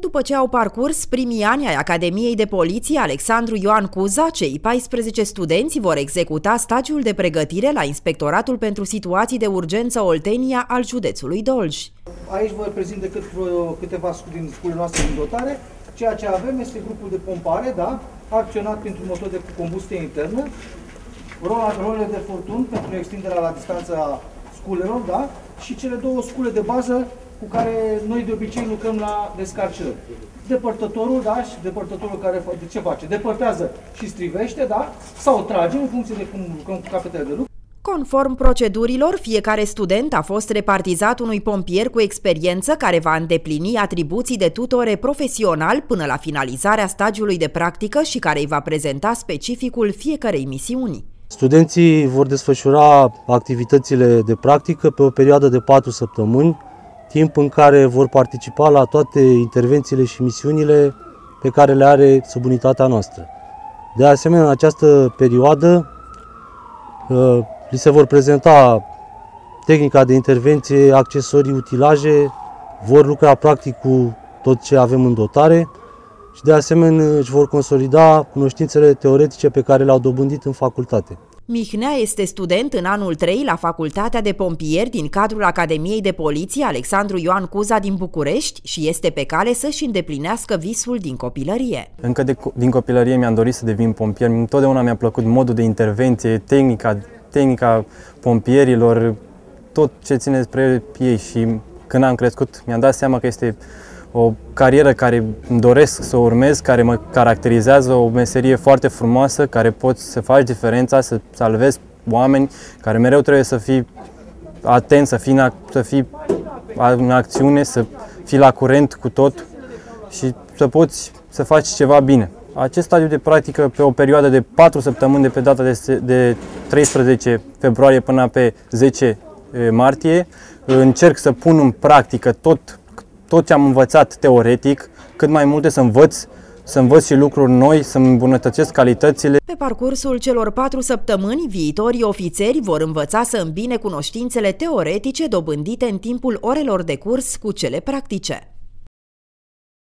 După ce au parcurs primii ani ai Academiei de Poliție Alexandru Ioan Cuza, cei 14 studenți vor executa stagiul de pregătire la Inspectoratul pentru Situații de Urgență Oltenia al județului Dolj. Aici vă prezint decât câteva din sculele noastre din dotare. Ceea ce avem este grupul de pompare, da? acționat printr-un motor de combustie internă, rolele de furtun pentru extinderea la distanța sculelor, da? și cele două scule de bază cu care noi de obicei lucrăm la descarcerări. Depărtătorul, da, și depărtătorul care de ce face? Depărtează și strivește, da, sau trage în funcție de cum lucrăm cu capetele de lucru. Conform procedurilor, fiecare student a fost repartizat unui pompier cu experiență care va îndeplini atribuții de tutore profesional până la finalizarea stagiului de practică și care îi va prezenta specificul fiecarei misiuni. Studenții vor desfășura activitățile de practică pe o perioadă de 4 săptămâni, timp în care vor participa la toate intervențiile și misiunile pe care le are subunitatea noastră. De asemenea, în această perioadă uh, li se vor prezenta tehnica de intervenție, accesorii, utilaje, vor lucra practic cu tot ce avem în dotare și de asemenea își vor consolida cunoștințele teoretice pe care le-au dobândit în facultate. Mihnea este student în anul 3 la Facultatea de Pompieri din cadrul Academiei de Poliție Alexandru Ioan Cuza din București și este pe cale să-și îndeplinească visul din copilărie. Încă de, din copilărie mi-am dorit să devin pompier. Întotdeauna mi-a plăcut modul de intervenție, tehnica, tehnica pompierilor, tot ce ține despre ei și când am crescut mi-am dat seama că este o carieră care îmi doresc să o urmez, care mă caracterizează, o meserie foarte frumoasă, care poți să faci diferența, să salvezi oameni, care mereu trebuie să fii atent, să fii, să fii în acțiune, să fii la curent cu tot și să poți să faci ceva bine. Acest stadiu de practică pe o perioadă de 4 săptămâni de pe data de, de 13 februarie până pe 10 martie încerc să pun în practică tot tot ce am învățat teoretic, cât mai multe să învăț, să învăț și lucruri noi, să îmbunătățesc calitățile. Pe parcursul celor patru săptămâni, viitorii ofițeri vor învăța să îmbine cunoștințele teoretice dobândite în timpul orelor de curs cu cele practice.